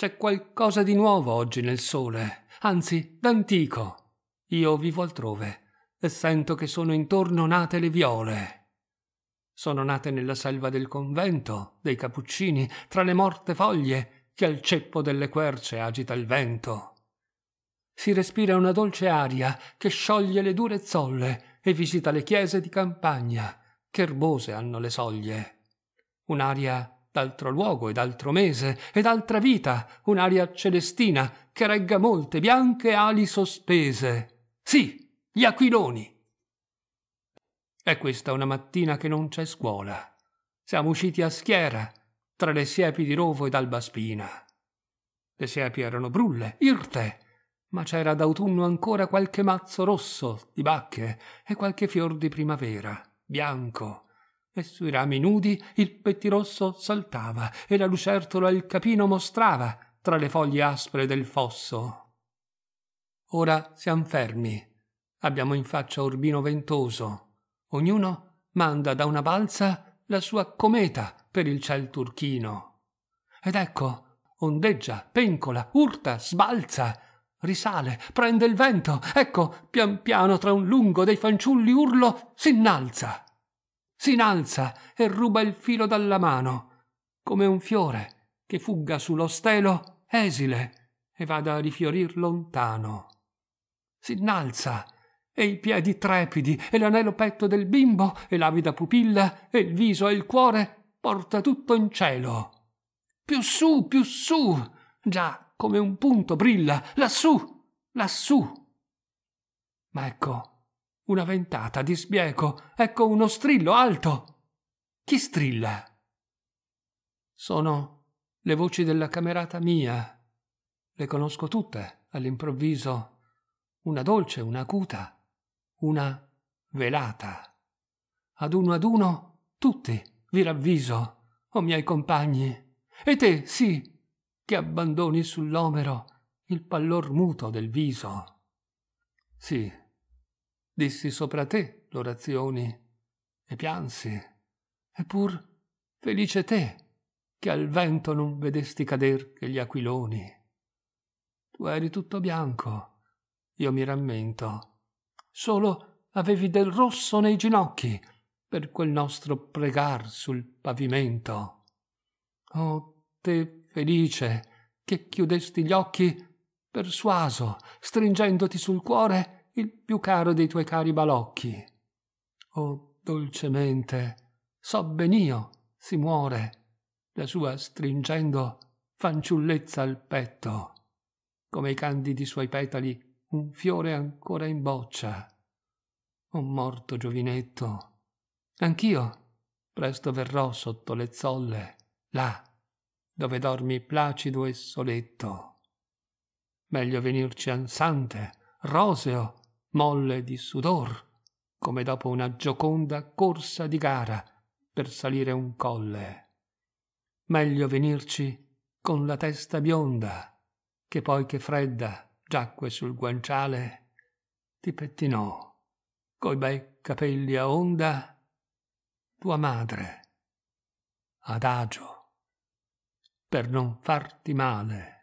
c'è qualcosa di nuovo oggi nel sole, anzi d'antico. Io vivo altrove e sento che sono intorno nate le viole. Sono nate nella selva del convento, dei cappuccini, tra le morte foglie che al ceppo delle querce agita il vento. Si respira una dolce aria che scioglie le dure zolle e visita le chiese di campagna che erbose hanno le soglie. Un'aria d'altro luogo e d'altro mese e d'altra vita, un'aria celestina che regga molte bianche ali sospese. Sì, gli aquiloni. È questa una mattina che non c'è scuola. Siamo usciti a schiera, tra le siepi di rovo ed albaspina. Le siepi erano brulle, irte, ma c'era d'autunno ancora qualche mazzo rosso di bacche e qualche fior di primavera, bianco, e sui rami nudi il pettirosso saltava e la lucertola il capino mostrava tra le foglie aspre del fosso. Ora siam fermi, abbiamo in faccia Urbino ventoso, ognuno manda da una balza la sua cometa per il ciel turchino. Ed ecco, ondeggia, pencola, urta, sbalza, risale, prende il vento, ecco, pian piano tra un lungo dei fanciulli urlo, s'innalza. S'innalza e ruba il filo dalla mano, come un fiore che fugga sullo stelo, esile, e vada a rifiorir lontano. S'innalza e i piedi trepidi, e l'anello petto del bimbo, e l'avida pupilla, e il viso e il cuore, porta tutto in cielo. Più su, più su, già come un punto brilla, lassù, lassù. Ma ecco, una ventata di sbieco, ecco uno strillo alto. Chi strilla? Sono le voci della camerata mia. Le conosco tutte all'improvviso, una dolce, una acuta, una velata. Ad uno ad uno, tutti, vi ravviso, o miei compagni. E te, sì, che abbandoni sull'omero il pallor muto del viso. Sì, dissi sopra te l'orazioni, e piansi, eppur felice te, che al vento non vedesti cader che gli aquiloni. Tu eri tutto bianco, io mi rammento, solo avevi del rosso nei ginocchi per quel nostro pregar sul pavimento. Oh, te felice, che chiudesti gli occhi, persuaso, stringendoti sul cuore il più caro dei tuoi cari balocchi. Oh, dolcemente, so ben io, si muore, la sua stringendo fanciullezza al petto, come i candidi suoi petali un fiore ancora in boccia. Oh morto giovinetto, anch'io presto verrò sotto le zolle, là, dove dormi placido e soletto. Meglio venirci ansante, roseo, molle di sudor, come dopo una gioconda corsa di gara per salire un colle. Meglio venirci con la testa bionda, che poi che fredda giacque sul guanciale, ti pettinò, coi bei capelli a onda, tua madre, adagio, per non farti male.